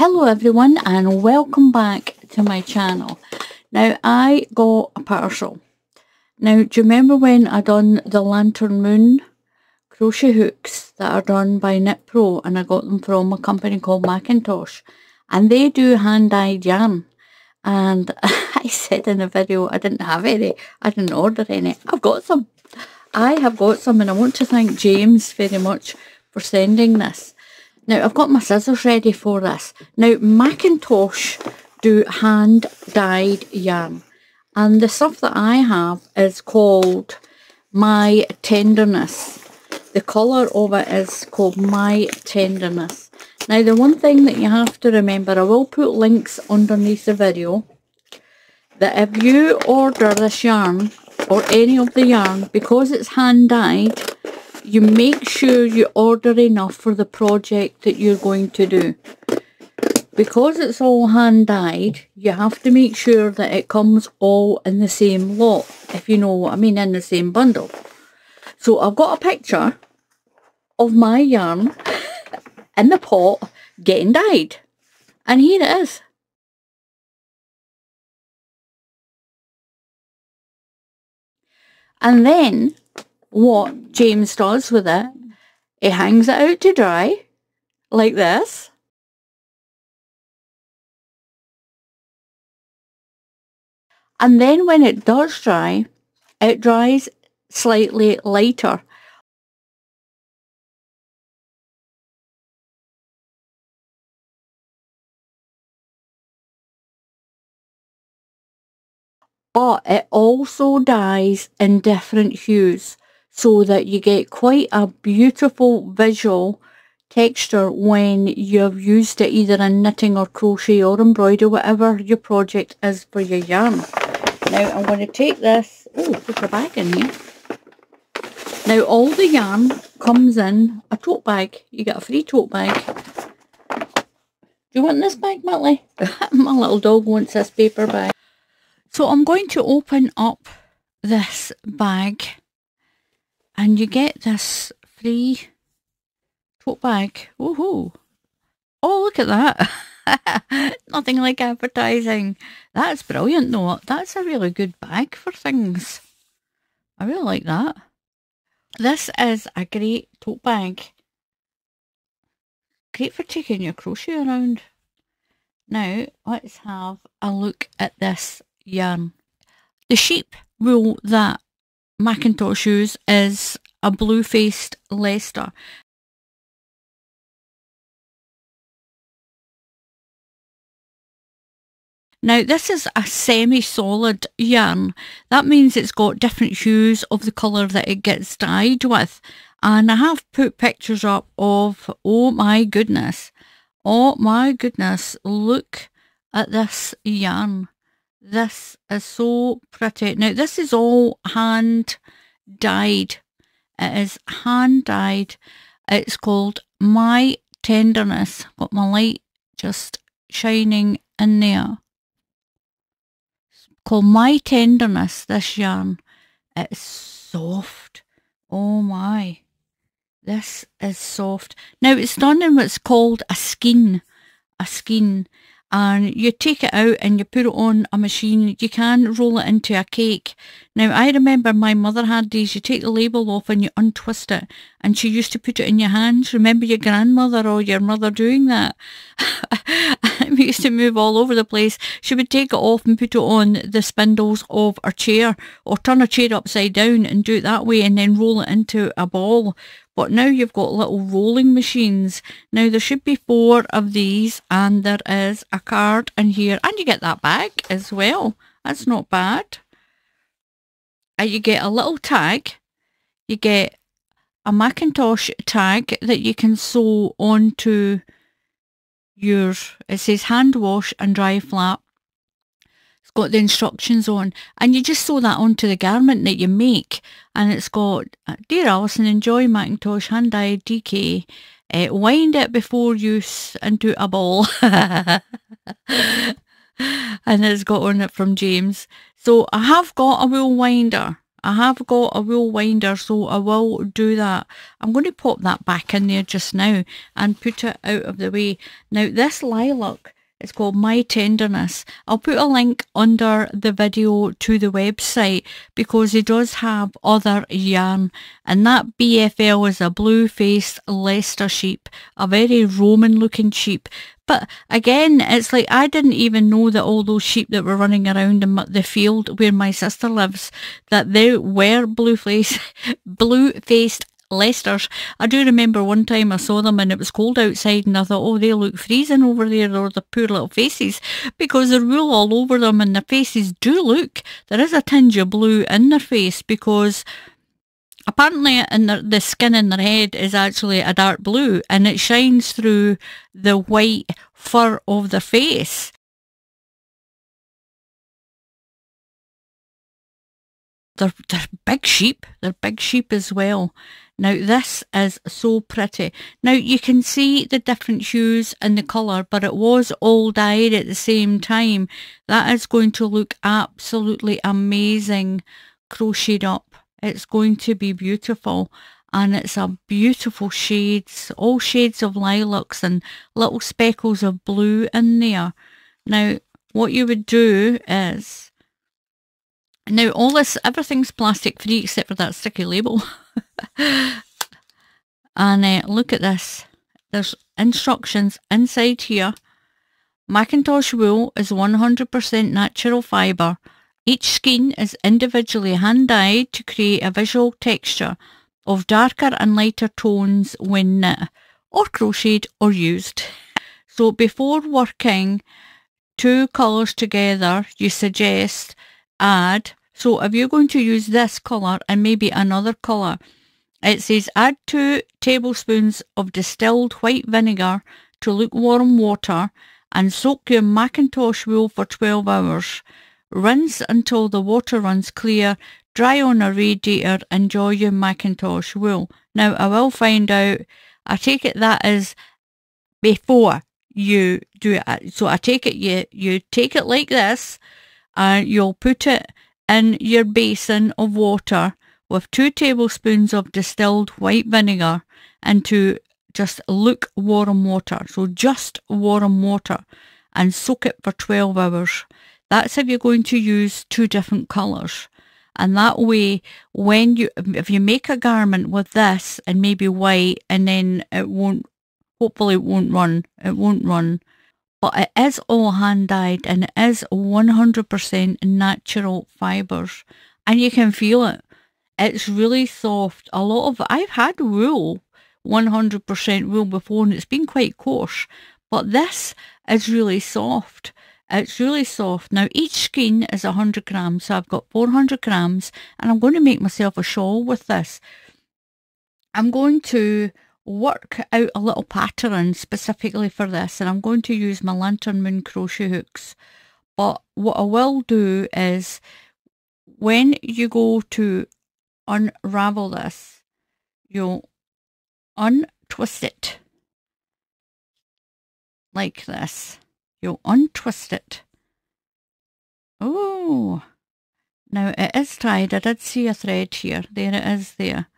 Hello everyone and welcome back to my channel. Now I got a parcel. Now do you remember when I done the Lantern Moon crochet hooks that are done by Knit Pro and I got them from a company called McIntosh and they do hand dyed yarn and I said in the video I didn't have any, I didn't order any. I've got some. I have got some and I want to thank James very much for sending this. Now I've got my scissors ready for this. Now McIntosh do hand dyed yarn and the stuff that I have is called My Tenderness. The colour of it is called My Tenderness. Now the one thing that you have to remember, I will put links underneath the video, that if you order this yarn or any of the yarn, because it's hand dyed, you make sure you order enough for the project that you're going to do. Because it's all hand dyed, you have to make sure that it comes all in the same lot, if you know what I mean, in the same bundle. So I've got a picture of my yarn in the pot getting dyed. And here it is. And then what James does with it, he hangs it out to dry, like this. And then when it does dry, it dries slightly lighter. But it also dyes in different hues so that you get quite a beautiful visual texture when you've used it either in knitting or crochet or embroidery, whatever your project is for your yarn. Now I'm going to take this, oh put a bag in here. Now all the yarn comes in a tote bag. You get a free tote bag. Do you want this bag, Muttley? My little dog wants this paper bag. So I'm going to open up this bag and you get this free tote bag. Woohoo! Oh, look at that. Nothing like advertising. That's brilliant though. That's a really good bag for things. I really like that. This is a great tote bag. Great for taking your crochet around. Now, let's have a look at this yarn. The sheep wool that McIntosh use is a blue-faced Leicester. Now this is a semi-solid yarn. That means it's got different hues of the colour that it gets dyed with. And I have put pictures up of, oh my goodness, oh my goodness, look at this yarn. This is so pretty. Now this is all hand dyed. It is hand dyed. It's called My Tenderness. Got my light just shining in there. It's called My Tenderness, this yarn. It's soft. Oh my. This is soft. Now it's done in what's called a skein. A skein and you take it out and you put it on a machine. You can roll it into a cake. Now, I remember my mother had these. You take the label off and you untwist it, and she used to put it in your hands. Remember your grandmother or your mother doing that? we used to move all over the place. She would take it off and put it on the spindles of her chair, or turn her chair upside down and do it that way, and then roll it into a ball but now you've got little rolling machines. Now there should be four of these and there is a card in here and you get that bag as well. That's not bad. And you get a little tag. You get a McIntosh tag that you can sew onto your, it says hand wash and dry flat got the instructions on and you just sew that onto the garment that you make and it's got uh, Dear Alison, enjoy McIntosh hand dyed DK. Uh, wind it before use into a ball. and it's got on it from James. So I have got a wool winder. I have got a wool winder, so I will do that. I'm going to pop that back in there just now and put it out of the way. Now, this lilac it's called My Tenderness. I'll put a link under the video to the website because it does have other yarn and that BFL is a blue-faced Leicester sheep, a very Roman looking sheep. But again, it's like I didn't even know that all those sheep that were running around in the field where my sister lives, that they were blue-faced, blue-faced Leicester's. I do remember one time I saw them and it was cold outside and I thought, oh, they look freezing over there or the poor little faces because there's wool all over them and their faces do look, there is a tinge of blue in their face because apparently in the, the skin in their head is actually a dark blue and it shines through the white fur of their face. They're, they're big sheep. They're big sheep as well. Now this is so pretty. Now you can see the different hues and the colour, but it was all dyed at the same time. That is going to look absolutely amazing crocheted up. It's going to be beautiful and it's a beautiful shades, all shades of lilacs and little speckles of blue in there. Now what you would do is, now all this, everything's plastic free except for that sticky label. and uh, look at this. There's instructions inside here. McIntosh wool is 100% natural fibre. Each skein is individually hand-dyed to create a visual texture of darker and lighter tones when knit, or crocheted or used. So before working two colours together, you suggest add, so if you're going to use this colour and maybe another colour, it says add two tablespoons of distilled white vinegar to lukewarm water and soak your McIntosh wool for 12 hours. Rinse until the water runs clear, dry on a radiator, enjoy your McIntosh wool. Now I will find out, I take it that is before you do it. So I take it you, you take it like this and you'll put it in your basin of water with two tablespoons of distilled white vinegar into just lukewarm water. So just warm water and soak it for 12 hours. That's if you're going to use two different colours. And that way, when you, if you make a garment with this and maybe white and then it won't, hopefully it won't run, it won't run. But it is all hand dyed and it is 100% natural fibres and you can feel it. It's really soft. A lot of I've had wool, 100% wool before, and it's been quite coarse. But this is really soft. It's really soft. Now each skein is 100 grams, so I've got 400 grams, and I'm going to make myself a shawl with this. I'm going to work out a little pattern specifically for this, and I'm going to use my Lantern Moon crochet hooks. But what I will do is when you go to unravel this. You'll untwist it like this. You'll untwist it. Oh, now it is tied. I did see a thread here. There it is there.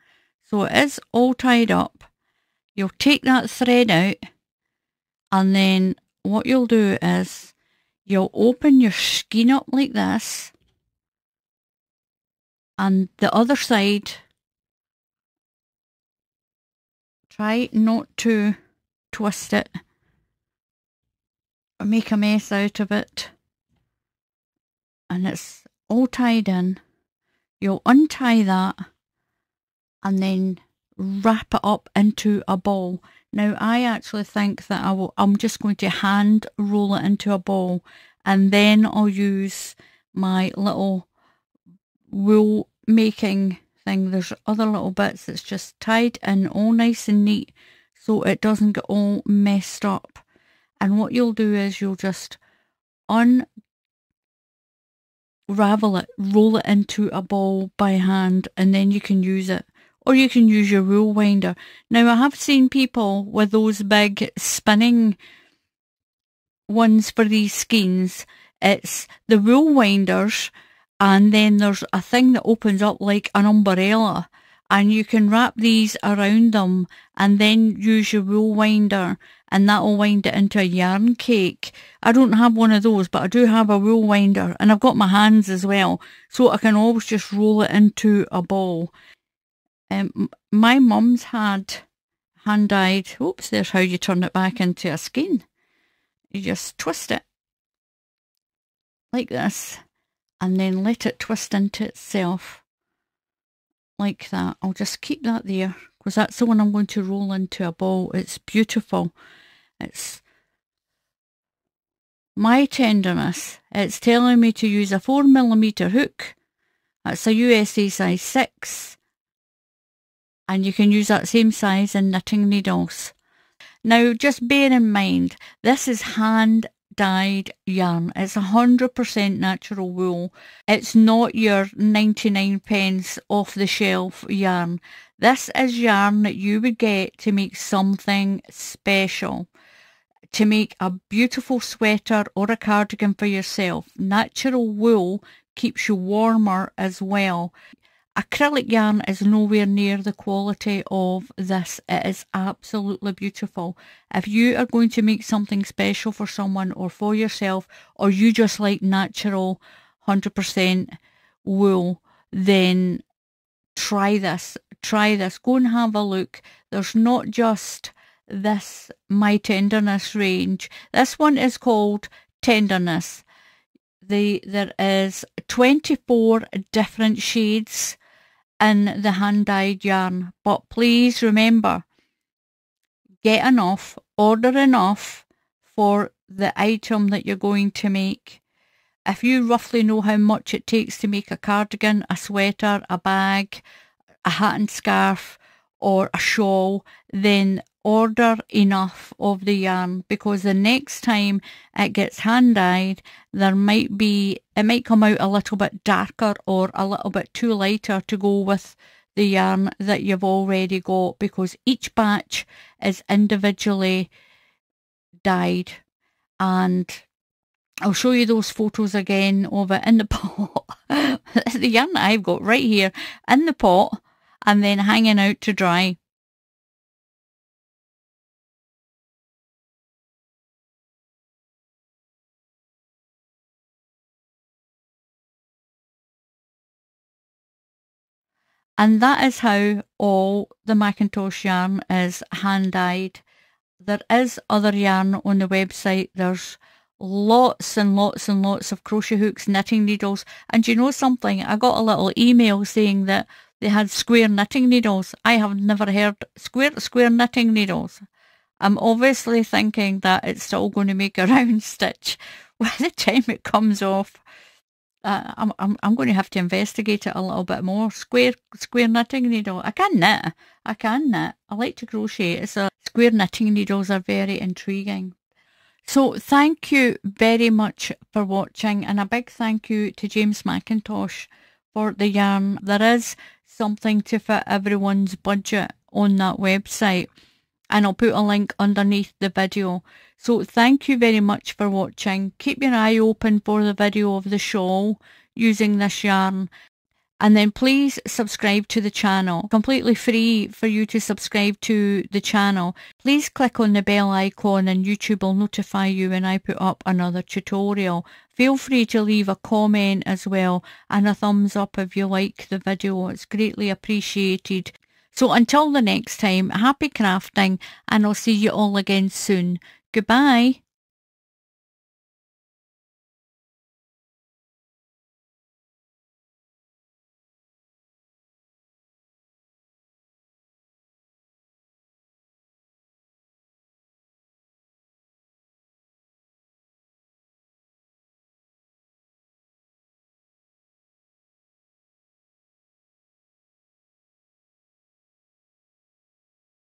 So it is all tied up. You'll take that thread out and then what you'll do is you'll open your skein up like this and the other side try not to twist it or make a mess out of it. And it's all tied in. You'll untie that and then wrap it up into a ball now I actually think that I will I'm just going to hand roll it into a ball and then I'll use my little wool making thing, there's other little bits that's just tied in all nice and neat so it doesn't get all messed up. And what you'll do is you'll just unravel it, roll it into a ball by hand, and then you can use it. Or you can use your wool winder. Now I have seen people with those big spinning ones for these skeins. It's the wool winders and then there's a thing that opens up like an umbrella and you can wrap these around them and then use your wool winder and that'll wind it into a yarn cake. I don't have one of those, but I do have a wool winder and I've got my hands as well, so I can always just roll it into a ball. Um, my mum's had hand dyed, oops, there's how you turn it back into a skein. You just twist it like this and then let it twist into itself like that. I'll just keep that there because that's the one I'm going to roll into a ball. It's beautiful. It's my tenderness. It's telling me to use a 4mm hook. That's a USA size 6. And you can use that same size in knitting needles. Now, just bear in mind, this is hand dyed yarn. It's 100% natural wool. It's not your 99 pence off the shelf yarn. This is yarn that you would get to make something special. To make a beautiful sweater or a cardigan for yourself. Natural wool keeps you warmer as well. Acrylic yarn is nowhere near the quality of this. It is absolutely beautiful. If you are going to make something special for someone or for yourself, or you just like natural 100% wool, then try this. Try this. Go and have a look. There's not just this My Tenderness range. This one is called Tenderness. The, there is 24 different shades in the hand-dyed yarn. But please remember, get enough, order enough for the item that you're going to make. If you roughly know how much it takes to make a cardigan, a sweater, a bag, a hat and scarf, or a shawl, then order enough of the yarn because the next time it gets hand dyed, there might be, it might come out a little bit darker or a little bit too lighter to go with the yarn that you've already got because each batch is individually dyed and I'll show you those photos again of it in the pot. the yarn that I've got right here in the pot and then hanging out to dry. And that is how all the McIntosh yarn is hand dyed. There is other yarn on the website. There's lots and lots and lots of crochet hooks, knitting needles. And you know something? I got a little email saying that they had square knitting needles. I have never heard square square knitting needles. I'm obviously thinking that it's still going to make a round stitch by the time it comes off uh, I'm, I'm, I'm going to have to investigate it a little bit more. Square, square knitting needle. I can knit. I can knit. I like to crochet. It's a square knitting needles are very intriguing. So thank you very much for watching and a big thank you to James McIntosh for the yarn. There is something to fit everyone's budget on that website and I'll put a link underneath the video. So thank you very much for watching. Keep your eye open for the video of the shawl using this yarn. And then please subscribe to the channel. Completely free for you to subscribe to the channel. Please click on the bell icon and YouTube will notify you when I put up another tutorial. Feel free to leave a comment as well and a thumbs up if you like the video. It's greatly appreciated. So until the next time, happy crafting and I'll see you all again soon. Goodbye.